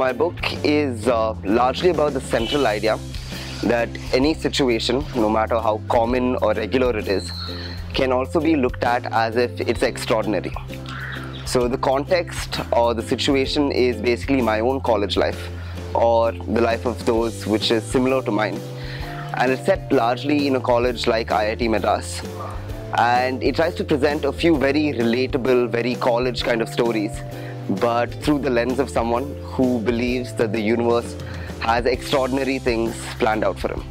my book is uh, largely about the central idea that any situation, no matter how common or regular it is, can also be looked at as if it's extraordinary. So the context or the situation is basically my own college life or the life of those which is similar to mine. And it's set largely in a college like IIT Madras. And it tries to present a few very relatable, very college kind of stories, but through the lens of someone who believes that the universe has extraordinary things planned out for him.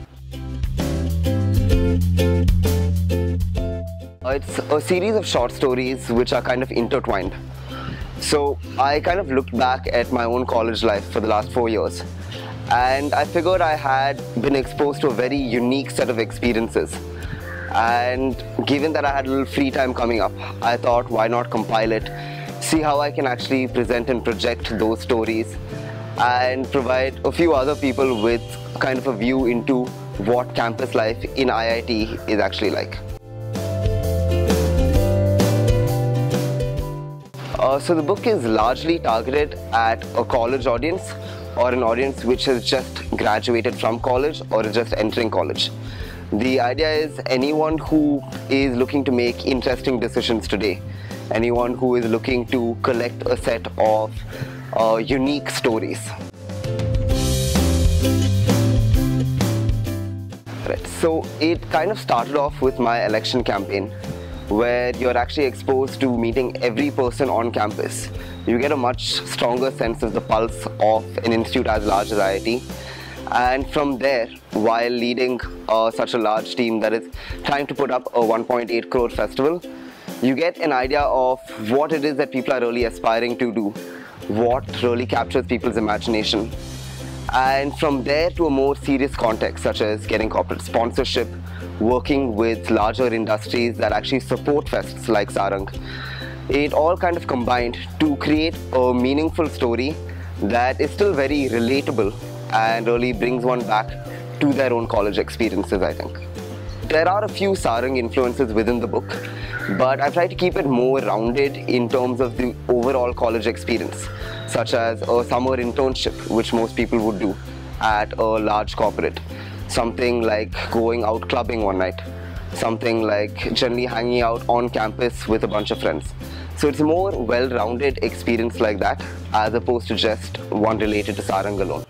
It's a series of short stories which are kind of intertwined. So I kind of looked back at my own college life for the last four years and I figured I had been exposed to a very unique set of experiences. And given that I had a little free time coming up, I thought why not compile it, see how I can actually present and project those stories and provide a few other people with kind of a view into what campus life in IIT is actually like. Uh, so the book is largely targeted at a college audience or an audience which has just graduated from college or is just entering college. The idea is anyone who is looking to make interesting decisions today, anyone who is looking to collect a set of uh, unique stories. Right. So it kind of started off with my election campaign where you're actually exposed to meeting every person on campus. You get a much stronger sense of the pulse of an institute as large as IIT. And from there, while leading uh, such a large team that is trying to put up a 1.8 crore festival, you get an idea of what it is that people are really aspiring to do, what really captures people's imagination, and from there to a more serious context such as getting corporate sponsorship, working with larger industries that actually support fests like Saarang. It all kind of combined to create a meaningful story that is still very relatable and really brings one back to their own college experiences, I think. There are a few Saarang influences within the book, but I've tried to keep it more rounded in terms of the overall college experience, such as a summer internship, which most people would do at a large corporate. Something like going out clubbing one night. Something like generally hanging out on campus with a bunch of friends. So it's a more well-rounded experience like that, as opposed to just one related to Saarang alone.